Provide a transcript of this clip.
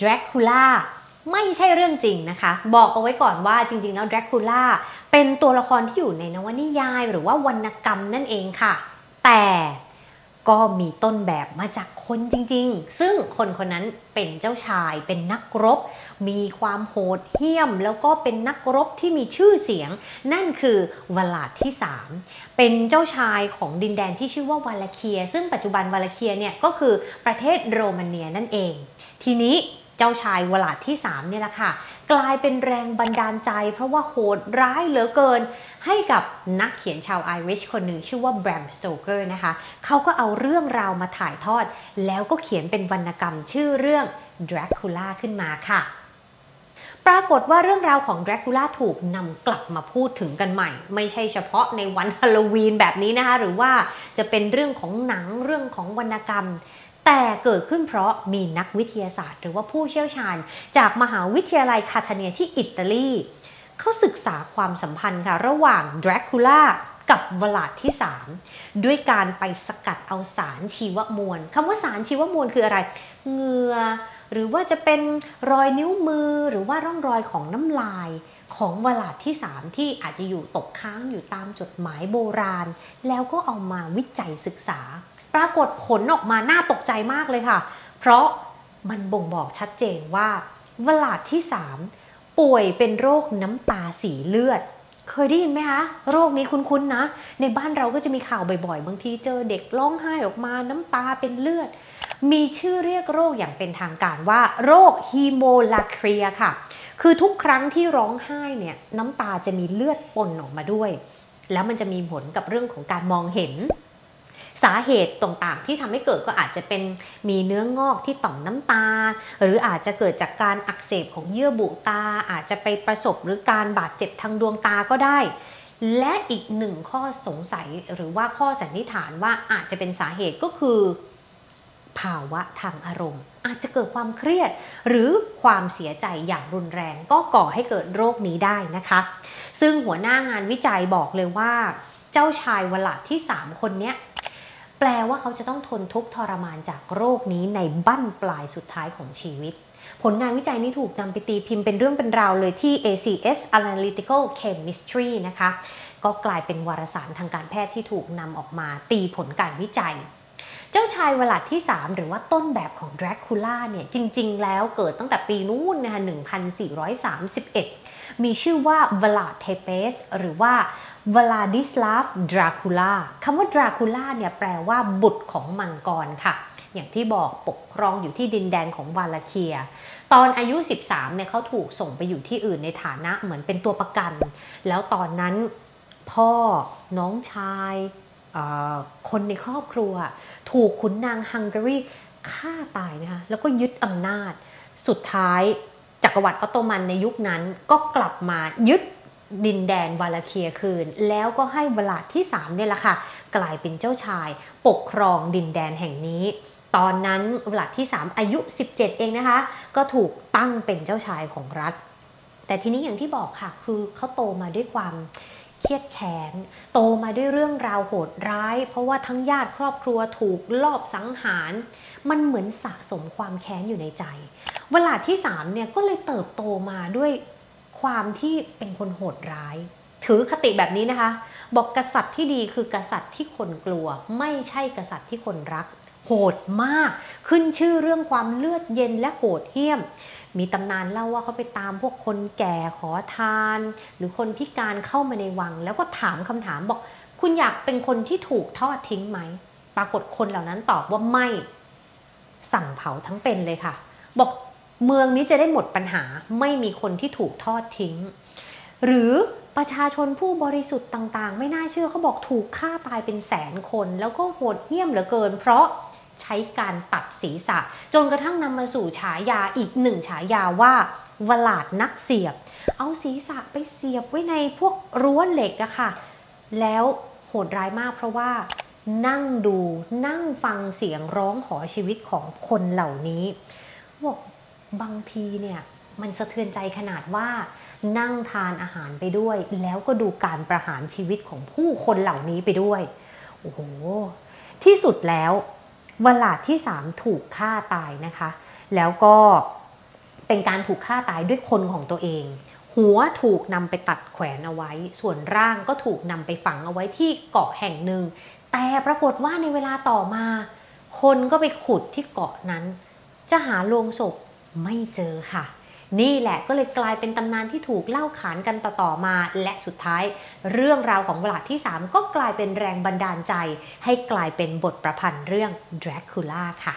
ดรากูล่าไม่ใช่เรื่องจริงนะคะ บอกเอาไว้ก่อนว่าจริง ๆ แล้วดรากูล่าเป็นตัวละครที่อยู่ในนวนิยาย หรือว่าวรรณกรรมนั่นเองค่ะ แต่ก็มีต้นแบบมาจากคนจริงๆ ซึ่งคนคนนั้นเป็นเจ้าชายเป็นนักรบ มีความโหดเหี้ยม แล้วก็เป็นนักรบที่มีชื่อเสียง นั่นคือวลาดที่ 3 เป็นเจ้าชายของดินแดนที่ชื่อว่าวาลาเคีย ซึ่งปัจจุบันวาลาเคียเนี่ยก็คือประเทศโรมาเนียนั่นเอง ทีนี้เจ้าชายวลาดที่3เนี่ยแหละค่ะ กลายเป็นแรงบันดาลใจ เพราะว่าโหดร้ายเหลือเกิน ให้กับนักเขียนชาวไอริชคนหนึ่งชื่อว่าแบรมสโตเกอร์นะคะเขาก็เอาเรื่องราวมาถ่ายทอด แล้วก็เขียนเป็นวรรณกรรมชื่อเรื่อง Dracula ขึ้นมาค่ะปรากฏว่าเรื่องราวของ Dracula ถูกนำกลับมาพูดถึงกันใหม่ ไม่ใช่เฉพาะในวันฮาโลวีนแบบนี้นะคะ หรือว่าจะเป็นเรื่องของหนังเรื่องของวรรณกรรม แต่เกิดขึ้นเพราะมีนักวิทยาศาสตร์ หรือว่าผู้เชี่ยวชาญ จากมหาวิทยาลัยคาทาเนียที่อิตาลีเขาศึกษาความสัมพันธ์ค่ะระหว่างดรากูล่ากับวลาดที่ 3 ด้วยการไปสกัดเอาสารชีวมวลคำว่าสารชีวมวลคืออะไรเหงื่อหรือว่าจะเป็นรอยนิ้วมือหรือว่าร่องรอยของน้ำลายของวลาดที่ 3 ที่อาจจะอยู่ตกค้างอยู่ตามจดหมายโบราณ แล้วก็เอามาวิจัยศึกษา ปรากฏผลออกมาน่าตกใจมากเลยค่ะ เพราะมันบ่งบอกชัดเจนว่าเวลาที่ 3 ป่วยเป็นโรคน้ำตาสีเลือด เคยได้ยินไหมคะโรคนี้คุ้นๆนะ ในบ้านเราก็จะมีข่าวบ่อยๆ บางทีเจอเด็กร้องไห้ออกมาน้ำตาเป็นเลือด มีชื่อเรียกโรคอย่างเป็นทางการว่า โรคฮีโมลาเครียค่ะ คือทุกครั้งที่ร้องไห้เนี่ยน้ำตาจะมีเลือดปนออกมาด้วย แล้วมันจะมีผลกับเรื่องของการมองเห็น สาเหตุต่างๆ ที่ทำให้เกิดก็อาจจะเป็นมีเนื้องอกที่ต่อมน้ำตา หรืออาจจะเกิดจากการอักเสบของเยื่อบุตา อาจจะไปประสบหรือการบาดเจ็บทางดวงตาก็ได้ และอีกหนึ่งข้อสงสัยหรือว่าข้อสันนิษฐานว่าอาจจะเป็นสาเหตุก็คือ ภาวะทางอารมณ์ อาจจะเกิดความเครียด หรือความเสียใจอย่างรุนแรง ก็ก่อให้เกิดโรคนี้ได้นะคะ ซึ่งหัวหน้างานวิจัยบอกเลยว่า เจ้าชายวลาดที่ 3 คนเนี้ย แปลว่าเขาจะต้องทนทุกข์ทรมานจากโรคนี้ในบั้นปลายสุดท้ายของชีวิต ผลงานวิจัยนี้ถูกนำไปตีพิมพ์เป็นเรื่องเป็นราวเลยที่ ACS Analytical Chemistry นะคะ ก็กลายเป็นวารสารทางการแพทย์ที่ถูกนำออกมาตีผลการวิจัยเจ้าชายวลาดที่ 3 หรือว่าต้นแบบของ Dracula เนี่ยจริง ๆ แล้วเกิดตั้งแต่ปีนู้นนะคะ 1431 มีชื่อว่าวลาดเทเปสหรือว่าวลาดิสลาฟดราคูล่าคำว่าดราคูล่าเนี่ยแปลว่าบุตรของมังกรค่ะ อย่างที่บอกปกครองอยู่ที่ดินแดนของวาลาเคีย ตอนอายุ 13เนี่ยเขาถูกส่งไปอยู่ที่อื่นในฐานะเหมือนเป็นตัวประกัน แล้วตอนนั้นพ่อน้องชายคนในครอบครัว ถูกขุนนางฮังการีฆ่าตายนะคะแล้วก็ยึดอำนาจสุดท้าย กรวรรดิออตโตมันในยุคนั้นก็กลับมายึดดินแดนวาลาเคียคืน แล้วก็ให้วลาดที่3เนี่ยแหละค่ะ กลายเป็นเจ้าชาย ปกครองดินแดนแห่งนี้ ตอนนั้นวลาดที่ 3 อายุ 17 เองนะคะ ก็ถูกตั้งเป็นเจ้าชายของรัฐ แต่ทีนี้อย่างที่บอกค่ะ คือเขาโตมาด้วยความ เครียดแค้นโตมาด้วยเรื่องราวโหดร้าย เพราะว่าทั้งญาติครอบครัวถูกลอบสังหาร มันเหมือนสะสมความแค้นอยู่ในใจ เวลาที่3เนี่ยก็เลยเติบโตมาด้วยความที่เป็นคนโหดร้าย ถือคติแบบนี้นะคะ บอกกษัตริย์ที่ดีคือกษัตริย์ที่คนกลัว ไม่ใช่กษัตริย์ที่คนรัก โหดมาก ขึ้นชื่อเรื่องความเลือดเย็นและโหดเหี้ยม มีตำนานเล่าว่าเขาไปตามพวกคนแก่ขอทาน หรือคนพิการเข้ามาในวัง แล้วก็ถามคำถามบอก คุณอยากเป็นคนที่ถูกทอดทิ้งไหม ปรากฏคนเหล่านั้นตอบว่าไม่ สั่งเผาทั้งเป็นเลยค่ะ บอกเมืองนี้จะได้หมดปัญหาไม่มีคนที่ถูกทอดทิ้ง หรือประชาชนผู้บริสุทธิ์ต่างๆ ไม่น่าเชื่อเขาบอกถูกฆ่าตายเป็นแสนคน แล้วก็โหดเหี้ยมเหลือเกิน เพราะ ใช้การตัดศีรษะ จนกระทั่งนำมาสู่ฉายาอีกหนึ่งฉายาว่าวลาดนักเสียบ เอาศีรษะไปเสียบไว้ในพวกรั้วเหล็กอะค่ะ แล้วโหดร้ายมากเพราะว่านั่งดูนั่งฟังเสียงร้องขอชีวิตของคนเหล่านี้บอกบางทีเนี่ยมันสะเทือนใจขนาดว่านั่งทานอาหารไปด้วย แล้วก็ดูการประหารชีวิตของผู้คนเหล่านี้ไปด้วย โอ้โห ที่สุดแล้ว วลาดที่ 3 ถูกฆ่าตายนะคะ แล้วก็เป็นการถูกฆ่าตายด้วยคนของตัวเอง หัวถูกนำไปตัดแขวนเอาไว้ ส่วนร่างก็ถูกนำไปฝังเอาไว้ที่เกาะแห่งหนึ่ง แต่ปรากฏว่าในเวลาต่อมา คนก็ไปขุดที่เกาะนั้น จะหาโลงศพไม่เจอค่ะ นี่แหละก็เลยกลายเป็นตำนานที่ถูกเล่าขานกันต่อๆมา และสุดท้าย เรื่องราวของวลาดที่ 3 ก็กลายเป็นแรงบันดาลใจ ให้กลายเป็นบทประพันธ์เรื่อง Dracula ค่ะ